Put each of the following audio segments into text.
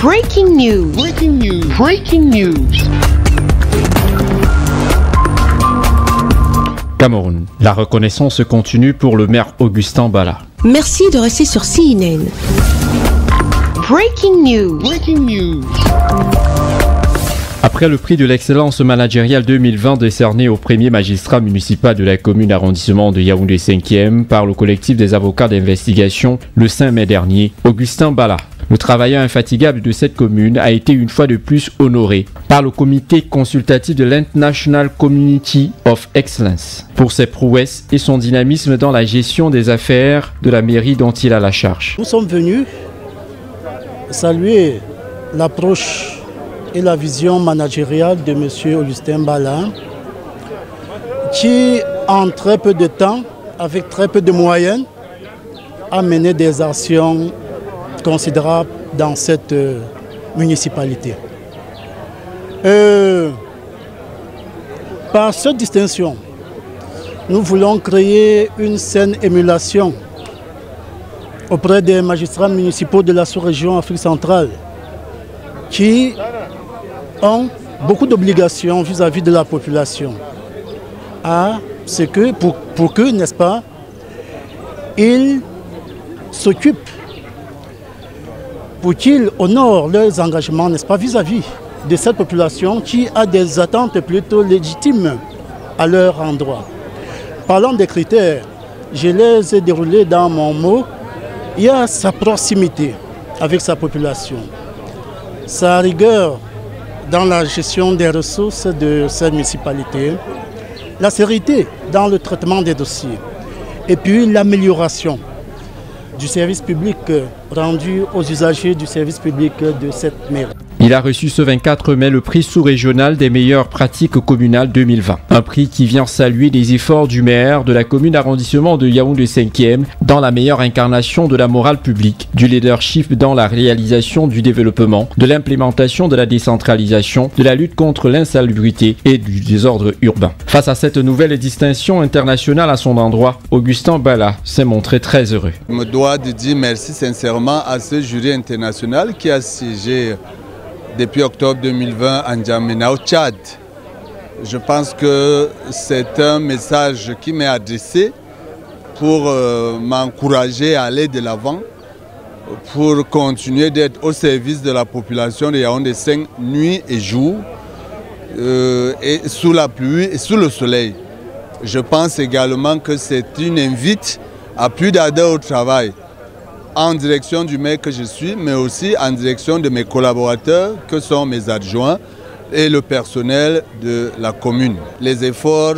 Breaking news. Breaking news. Breaking news. Cameroun. La reconnaissance continue pour le maire Augustin Bala. Merci de rester sur CNN. Breaking news. Breaking news. Après le prix de l'excellence managériale 2020 décerné au premier magistrat municipal de la commune arrondissement de Yaoundé 5e par le collectif des avocats d'investigation le 5 mai dernier, Augustin Bala, le travailleur infatigable de cette commune, a été une fois de plus honoré par le comité consultatif de l'International Community of Excellence pour ses prouesses et son dynamisme dans la gestion des affaires de la mairie dont il a la charge. Nous sommes venus saluer l'approche et la vision managériale de M. Augustin Bala, qui en très peu de temps, avec très peu de moyens, a mené des actions considérables dans cette euh, municipalité. Euh, par cette distinction, nous voulons créer une saine émulation auprès des magistrats municipaux de la sous-région Afrique centrale qui ont beaucoup d'obligations vis-à-vis de la population. À ce que, pour, pour que, n'est-ce pas, ils s'occupent, pour qu'ils honorent leurs engagements, n'est-ce pas, vis-à-vis de cette population qui a des attentes plutôt légitimes à leur endroit. Parlant des critères, je les ai déroulés dans mon mot. Il y a sa proximité avec sa population, sa rigueur dans la gestion des ressources de cette municipalité, la sérénité dans le traitement des dossiers et puis l'amélioration du service public rendu aux usagers du service public de cette mairie. Il a reçu ce 24 mai le prix sous-régional des meilleures pratiques communales 2020. Un prix qui vient saluer les efforts du maire de la commune arrondissement de Yaoundé 5e dans la meilleure incarnation de la morale publique, du leadership dans la réalisation du développement, de l'implémentation de la décentralisation, de la lutte contre l'insalubrité et du désordre urbain. Face à cette nouvelle distinction internationale à son endroit, Augustin Bala s'est montré très heureux. Je me dois de dire merci sincèrement à ce jury international qui a siégé depuis octobre 2020 en Djamena au Tchad. Je pense que c'est un message qui m'est adressé pour euh, m'encourager à aller de l'avant, pour continuer d'être au service de la population de Yaoundé 5 nuit et jour, euh, et sous la pluie et sous le soleil. Je pense également que c'est une invite à plus d'ardeur au travail en direction du maire que je suis, mais aussi en direction de mes collaborateurs, que sont mes adjoints et le personnel de la commune. Les efforts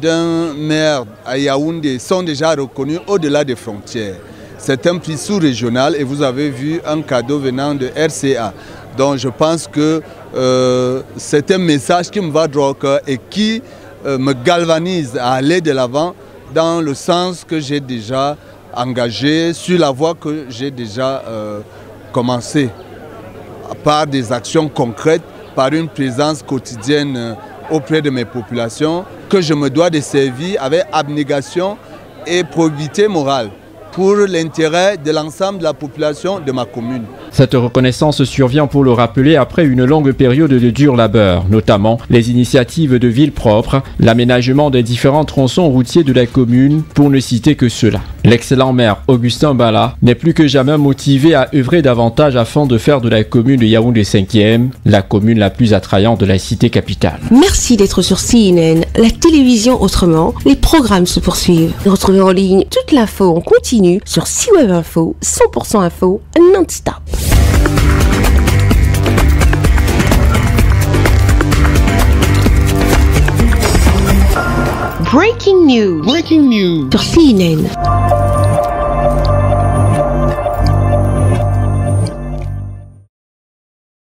d'un maire à Yaoundé sont déjà reconnus au-delà des frontières. C'est un prix sous-régional et vous avez vu un cadeau venant de RCA. Donc je pense que euh, c'est un message qui me va droit au cœur et qui euh, me galvanise à aller de l'avant dans le sens que j'ai déjà engagé, sur la voie que j'ai déjà euh, commencé, par des actions concrètes, par une présence quotidienne euh, auprès de mes populations, que je me dois de servir avec abnégation et probité morale pour l'intérêt de l'ensemble de la population de ma commune. Cette reconnaissance survient pour le rappeler après une longue période de dur labeur, notamment les initiatives de ville propre, l'aménagement des différents tronçons routiers de la commune, pour ne citer que cela. L'excellent maire Augustin Bala n'est plus que jamais motivé à œuvrer davantage afin de faire de la commune de Yaoundé 5e la commune la plus attrayante de la cité capitale. Merci d'être sur CNN, la télévision autrement. Les programmes se poursuivent. Retrouvez en ligne toute l'info en continu sur C-Web Info, 100% info, non-stop. Breaking news. Breaking news. Sur CNN.